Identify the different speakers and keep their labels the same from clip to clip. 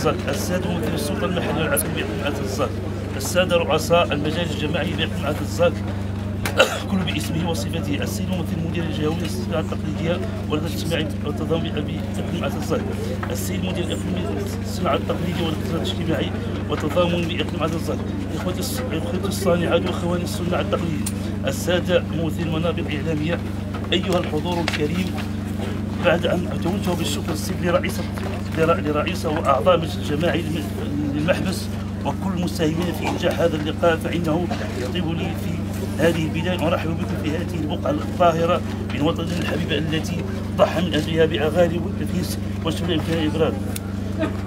Speaker 1: الزاك الساده ممثل السلطة المحلية والعسكريه بإقليم الزاك السادة رؤساء المجالس الجماعية بإقليم الزاك كل باسمه وصفته. السيد ممثل مدير الجهوي للصناعه التقليدية والاجتماعي والتضامن باقليم الزاك السيد مدير الاقليمي للصناعة التقليدية والإقتصاد الاجتماعي والتضامن باقليم الزاك إخوتي إخوتي الصانعات وإخواني الصناع التقليدية. السادة ممثل المنابر الاعلاميه أيها الحضور الكريم بعد أن اتوجه بالشكر السيد لرئيس لرئيسه وأعضاء المجلس الجماعي للمحبس وكل المساهمين في إنجاح هذا اللقاء فإنه يطيب لي في هذه البلاد ارحب بكم في هذه البقعة الطاهرة من وطننا الحبيب التي ضحى من اجلها باغاني والتنفيس وشمل امكان الابراز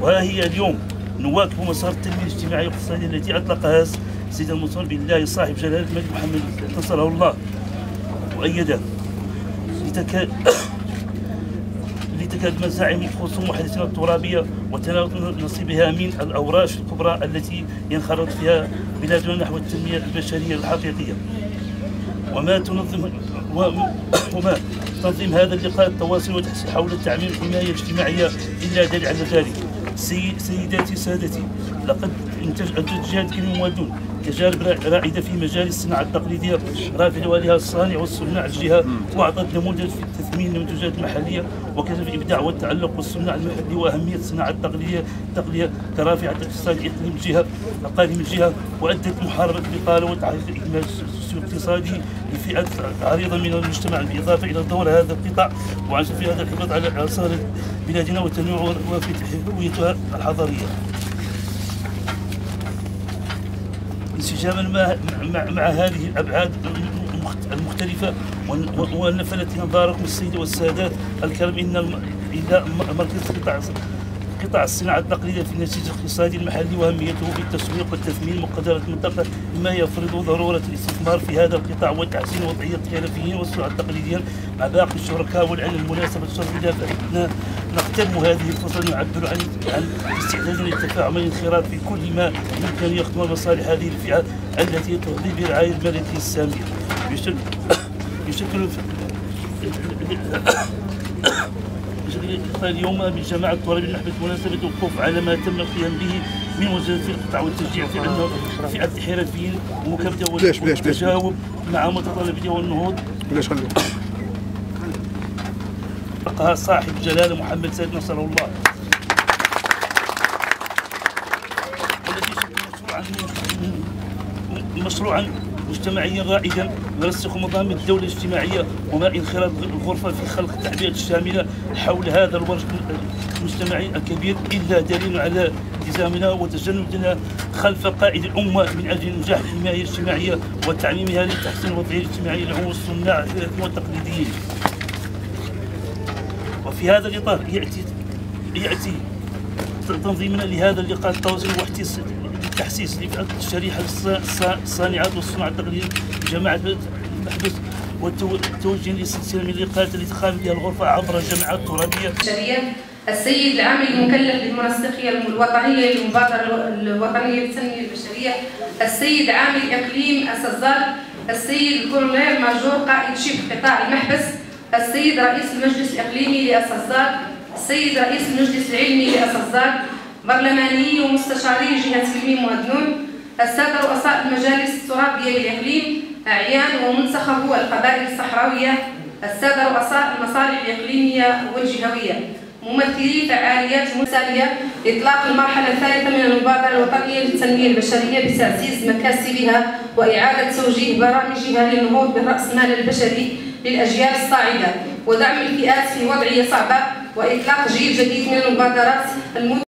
Speaker 1: وها هي اليوم نواكب مسار التنمية الاجتماعيه والاقتصاديه التي أطلقها السيد المصطفى بالله صاحب جلاله الملك محمد نصره الله وايده لتكاد لتكاد مزاعم خصوم محدثنا الترابيه وتناول نصيبها من الأوراش الكبرى التي ينخرط فيها بلادنا نحو التنمية البشرية الحقيقية. وما تنظم وما تنظيم هذا اللقاء التواصل والتحسين حول التعميم الحماية الاجتماعية إلا دليل على ذلك. سيداتي سادتي لقد انتج انتج جهاد كلمه تجارب رائده في مجال الصناعة التقليدية رافع والها الصانع والصناع الجهة وأعطت نموذج في تثمين المنتجات المحلية وكذا في الإبداع والتعلق بالصناع المحلي وأهمية الصناعة التقليديه التقليدية كرافعه اقتصاد إقليم الجهه اقاليم الجهة وأدت محاربة البطالة وتعزيز الاجمال الاقتصادي لفئات عريضة من المجتمع بالإضافة إلى دور هذا القطاع وعن في هذا الحفاظ على اثار بلادنا وتنوع وفي هويتها الحضاريه. انسجاما مع, مع, مع هذه الأبعاد المختلفة ونفلت انظاركم السيد والسادات الكرام إلى مركز قطاع قطاع الصناعة التقليدية في النسيج الاقتصادي المحلي وأهميته في التسويق والتثمين مقدرة المنطقة مما يفرض ضرورة الاستثمار في هذا القطاع وتحسين وضعية الحرفيين والصناعة التقليدية مع باقي الشركاء والعلم المناسبة الشرف إلى فإننا نقترم هذه الفرصة نعبر عن عن استعدادنا للتفاعل والانخراط في كل ما يمكن يخدم مصالح هذه الفئات التي تهدي برعاية الملكية السامية. يشكل يشكل اليوم بجماعة طلاب النحو بمناسبة الوقوف على ما تم القيام به من وزارة القطاع والتشجيع في عندنا فئة الحرفيين ومكافدة والتجاوب مع متطلباتها والنهوض.
Speaker 2: ليش خليه
Speaker 1: بقى صاحب جلالة محمد سيد نصر الله. والذي مشروعا مشروعا مجتمعيا رائدا نرسخ مضامن الدولة الاجتماعية وما انخراط الغرفه في خلق التعبئه الشاملة حول هذا الورش المجتمعي الكبير إلا دليل على التزامنا وتجندنا خلف قائد الأمة من أجل نجاح الحمايه الاجتماعية وتعميمها لتحسين الوضعية الاجتماعية لعموم الصناع والتقليديين. وفي هذا الإطار يأتي يأتي تنظيمنا لهذا اللقاء التواصل واحتساب التحسيس لشريحه الصانعات والصناع التقليدية بجماعه المحبس والتوجه لسلسلة من اللقاءات التي تقام بها الغرفة عبر الجامعات الترابية.
Speaker 3: السيد العامل المكلف بالمنسقية الوطنية للمبادره الوطنية للتنميه البشرية، السيد عامل إقليم أسا الزاك، السيد الكولونيل ماجور قائد شبه قطاع المحبس، السيد رئيس المجلس الإقليمي لأسا الزاك، السيد رئيس المجلس العلمي لأسا الزاك، برلمانيين ومستشاري جهة كلميم واد نون السادة رؤساء المجالس الترابية بالإقليم أعيان ومنتخبو القبائل الصحراوية السادة رؤساء المصالح الإقليمية والجهوية ممثلي فعاليات مسالية إطلاق المرحلة الثالثة من المبادرة الوطنية للتنمية البشرية بتعزيز مكاسبها وإعادة توجيه برامجها للنهوض بالرأسمال البشري للأجيال الصاعدة ودعم الفئات في وضعية صعبة وإطلاق جيل جديد من المبادرات